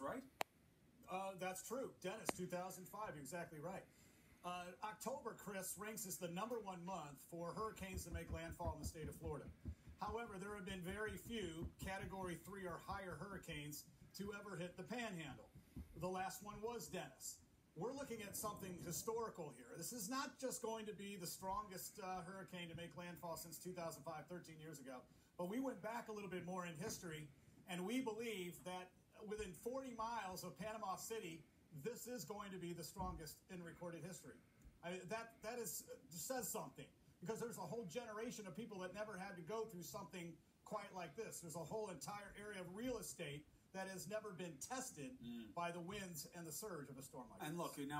right? Uh, that's true. Dennis, 2005, you're exactly right. Uh, October, Chris, ranks as the number one month for hurricanes to make landfall in the state of Florida. However, there have been very few Category 3 or higher hurricanes to ever hit the panhandle. The last one was Dennis. We're looking at something historical here. This is not just going to be the strongest uh, hurricane to make landfall since 2005, 13 years ago, but we went back a little bit more in history, and we believe that within 40 miles of Panama City, this is going to be the strongest in recorded history. I, that that is says something because there's a whole generation of people that never had to go through something quite like this. There's a whole entire area of real estate that has never been tested mm. by the winds and the surge of a storm like And this. look, now